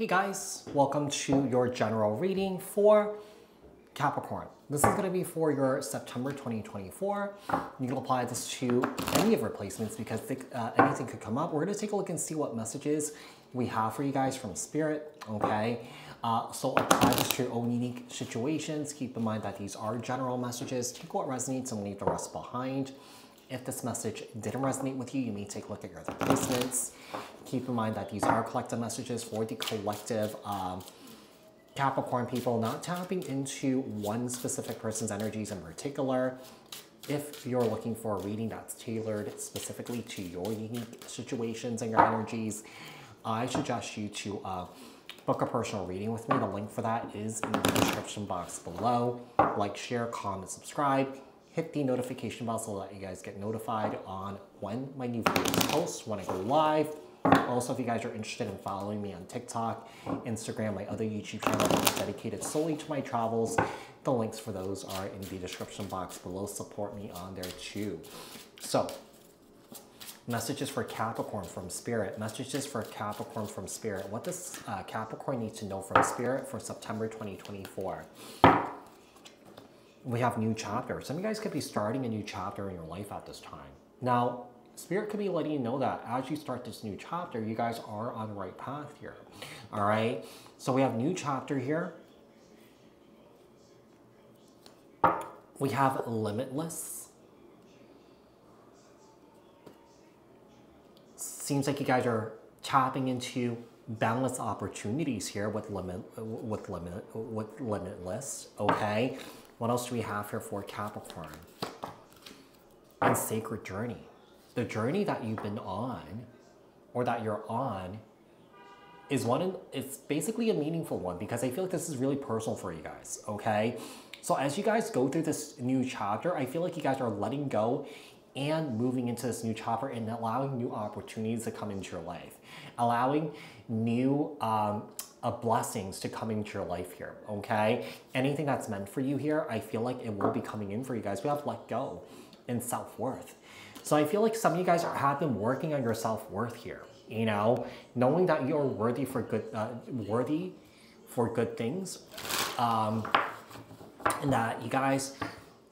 Hey guys, welcome to your general reading for Capricorn. This is going to be for your September 2024. You can apply this to any of your placements because uh, anything could come up. We're going to take a look and see what messages we have for you guys from Spirit, okay? Uh, so apply this to your own unique situations. Keep in mind that these are general messages. Take what resonates and leave the rest behind. If this message didn't resonate with you, you may take a look at your other placements. Keep in mind that these are collective messages for the collective um, Capricorn people, not tapping into one specific person's energies in particular. If you're looking for a reading that's tailored specifically to your unique situations and your energies, I suggest you to uh, book a personal reading with me. The link for that is in the description box below. Like, share, comment, subscribe hit the notification bell so that you guys get notified on when my new videos post, when I go live. Also, if you guys are interested in following me on TikTok, Instagram, my other YouTube channel dedicated solely to my travels, the links for those are in the description box below. Support me on there too. So, messages for Capricorn from Spirit. Messages for Capricorn from Spirit. What does uh, Capricorn need to know from Spirit for September 2024? We have new chapters. Some of you guys could be starting a new chapter in your life at this time. Now, Spirit could be letting you know that as you start this new chapter, you guys are on the right path here. All right. So we have new chapter here. We have limitless. Seems like you guys are tapping into boundless opportunities here with limit with limit with limitless. Okay. What else do we have here for Capricorn? And sacred journey. The journey that you've been on or that you're on is one, it's basically a meaningful one because I feel like this is really personal for you guys, okay? So as you guys go through this new chapter, I feel like you guys are letting go and moving into this new chapter and allowing new opportunities to come into your life, allowing new um, uh, blessings to come into your life here, okay? Anything that's meant for you here, I feel like it will be coming in for you guys. We have let go and self-worth. So I feel like some of you guys are, have been working on your self-worth here, you know, knowing that you're worthy for good, uh, worthy for good things, um, and that you guys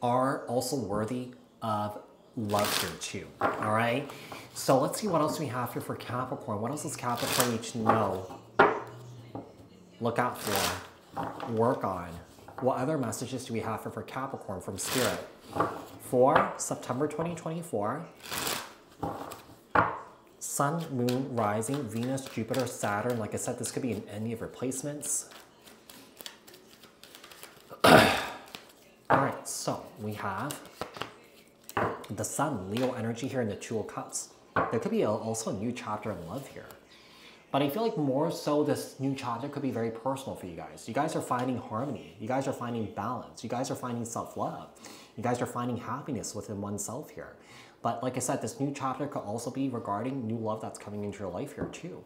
are also worthy of love here too, all right? So let's see what else we have here for Capricorn. What else does Capricorn need to know look out for, work on? What other messages do we have for, for Capricorn from Spirit? For September 2024, Sun, Moon, Rising, Venus, Jupiter, Saturn. Like I said, this could be in any of replacements. All right, so we have the Sun, Leo energy here in the Two of Cups. There could be also a new chapter in love here. But I feel like more so this new chapter could be very personal for you guys. You guys are finding harmony. You guys are finding balance. You guys are finding self-love. You guys are finding happiness within oneself here. But like I said, this new chapter could also be regarding new love that's coming into your life here too.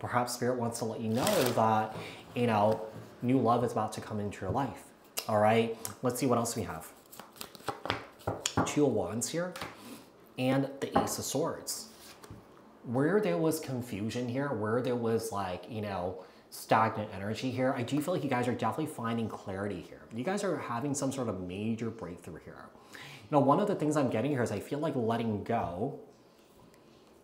Perhaps Spirit wants to let you know that, you know, new love is about to come into your life. All right, let's see what else we have. Two of Wands here and the Ace of Swords where there was confusion here, where there was like, you know, stagnant energy here, I do feel like you guys are definitely finding clarity here. You guys are having some sort of major breakthrough here. You know, one of the things I'm getting here is I feel like letting go.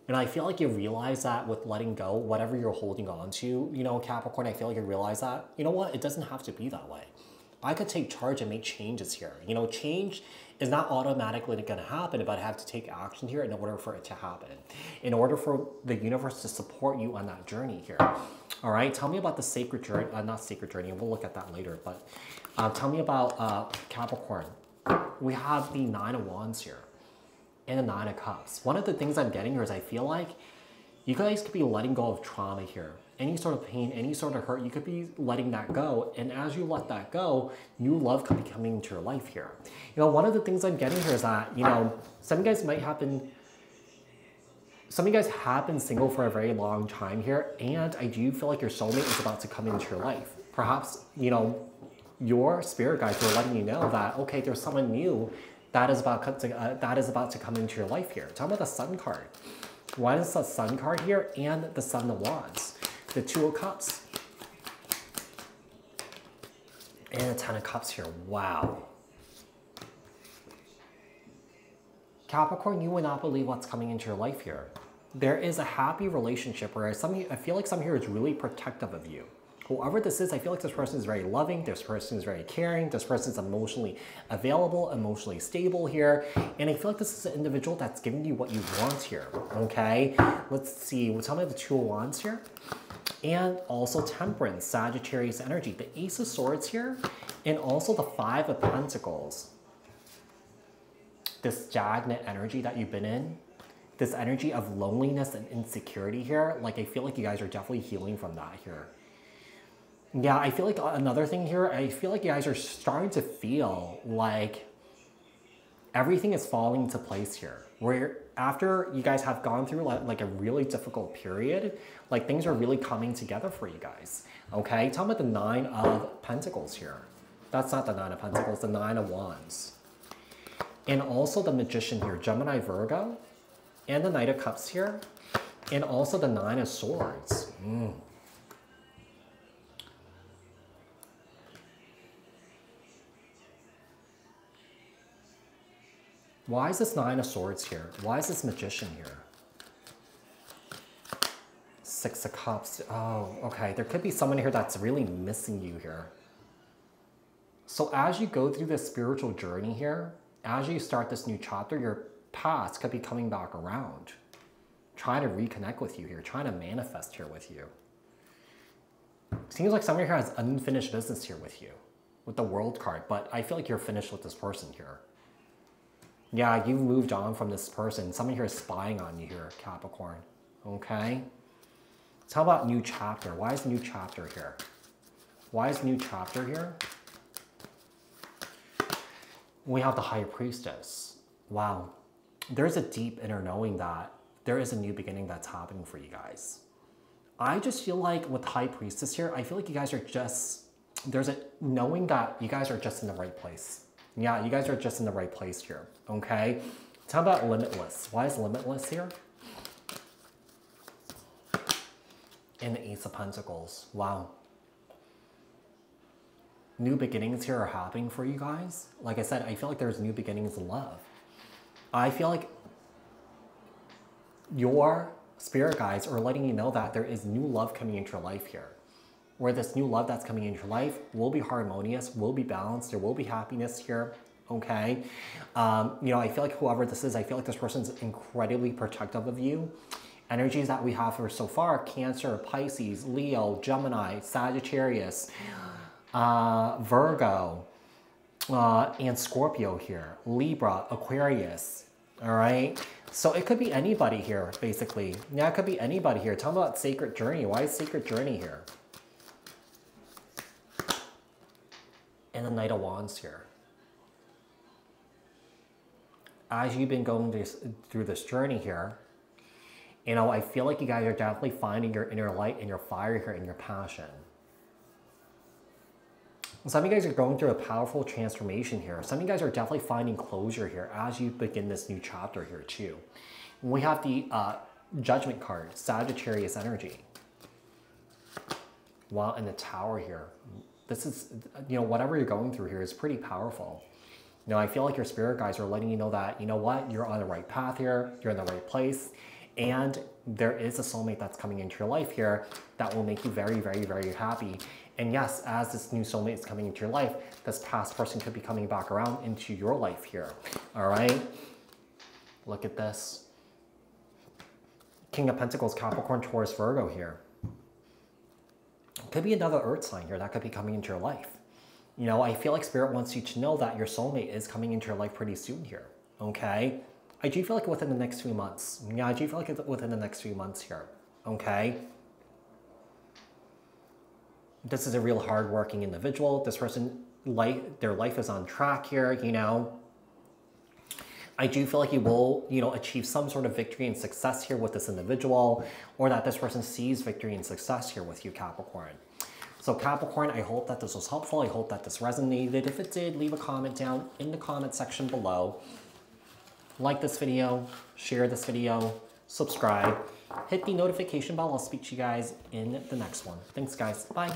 And I feel like you realize that with letting go, whatever you're holding on to, you know, Capricorn, I feel like you realize that, you know what, it doesn't have to be that way. I could take charge and make changes here. You know, change is not automatically going to happen, but I have to take action here in order for it to happen. In order for the universe to support you on that journey here. All right, tell me about the sacred journey, uh, not sacred journey, we'll look at that later, but uh, tell me about uh, Capricorn. We have the Nine of Wands here and the Nine of Cups. One of the things I'm getting here is I feel like you guys could be letting go of trauma here any sort of pain, any sort of hurt, you could be letting that go. And as you let that go, new love could be coming into your life here. You know, one of the things I'm getting here is that, you know, some of you guys might have been, some of you guys have been single for a very long time here. And I do feel like your soulmate is about to come into your life. Perhaps, you know, your spirit guides are letting you know that, okay, there's someone new that is about to, uh, that is about to come into your life here. Talk about the sun card. Why is the sun card here and the sun of wands? The Two of Cups. And a Ten of Cups here. Wow. Capricorn, you would not believe what's coming into your life here. There is a happy relationship where some, I feel like some here is really protective of you. Whoever this is, I feel like this person is very loving, this person is very caring, this person is emotionally available, emotionally stable here, and I feel like this is an individual that's giving you what you want here, okay? Let's see, tell me the Two of Wands here, and also Temperance, Sagittarius energy, the Ace of Swords here, and also the Five of Pentacles this stagnant energy that you've been in, this energy of loneliness and insecurity here, like I feel like you guys are definitely healing from that here. Yeah, I feel like another thing here, I feel like you guys are starting to feel like everything is falling into place here. Where after you guys have gone through like, a really difficult period, like things are really coming together for you guys. Okay, tell me the Nine of Pentacles here. That's not the Nine of Pentacles, the Nine of Wands. And also the Magician here, Gemini Virgo, and the Knight of Cups here, and also the Nine of Swords. Mm. Why is this Nine of Swords here? Why is this Magician here? Six of Cups. Oh, okay. There could be someone here that's really missing you here. So as you go through this spiritual journey here, as you start this new chapter, your past could be coming back around, trying to reconnect with you here, trying to manifest here with you. Seems like someone here has unfinished business here with you, with the world card, but I feel like you're finished with this person here. Yeah, you've moved on from this person. Someone here is spying on you here, Capricorn. Okay? So how about new chapter? Why is new chapter here? Why is new chapter here? we have the High Priestess. Wow. There's a deep inner knowing that there is a new beginning that's happening for you guys. I just feel like with High Priestess here, I feel like you guys are just, there's a knowing that you guys are just in the right place. Yeah, you guys are just in the right place here, okay? Tell about Limitless. Why is Limitless here? And the Ace of Pentacles. Wow new beginnings here are happening for you guys. Like I said, I feel like there's new beginnings in love. I feel like your spirit guides are letting you know that there is new love coming into your life here. Where this new love that's coming into your life will be harmonious, will be balanced, there will be happiness here, okay? Um, you know, I feel like whoever this is, I feel like this person's incredibly protective of you. Energies that we have for so far, Cancer, Pisces, Leo, Gemini, Sagittarius, uh, Virgo, uh, and Scorpio here, Libra, Aquarius, all right? So it could be anybody here, basically. Yeah, it could be anybody here. Tell me about Sacred Journey. Why is Sacred Journey here? And the Knight of Wands here. As you've been going this, through this journey here, you know, I feel like you guys are definitely finding your inner light and your fire here and your passion. Some of you guys are going through a powerful transformation here. Some of you guys are definitely finding closure here as you begin this new chapter here too. We have the uh, Judgment card, Sagittarius energy. While in the Tower here, this is, you know, whatever you're going through here is pretty powerful. You know, I feel like your spirit guides are letting you know that, you know what, you're on the right path here, you're in the right place, and there is a soulmate that's coming into your life here that will make you very, very, very happy. And yes, as this new soulmate is coming into your life, this past person could be coming back around into your life here. All right? Look at this. King of Pentacles, Capricorn, Taurus, Virgo here. Could be another earth sign here that could be coming into your life. You know, I feel like Spirit wants you to know that your soulmate is coming into your life pretty soon here. Okay? I do feel like within the next few months. Yeah, I do feel like within the next few months here. Okay? this is a real hardworking individual. This person, life, their life is on track here, you know. I do feel like you will, you know, achieve some sort of victory and success here with this individual, or that this person sees victory and success here with you, Capricorn. So Capricorn, I hope that this was helpful. I hope that this resonated. If it did, leave a comment down in the comment section below. Like this video, share this video, subscribe, hit the notification bell. I'll speak to you guys in the next one. Thanks, guys. Bye.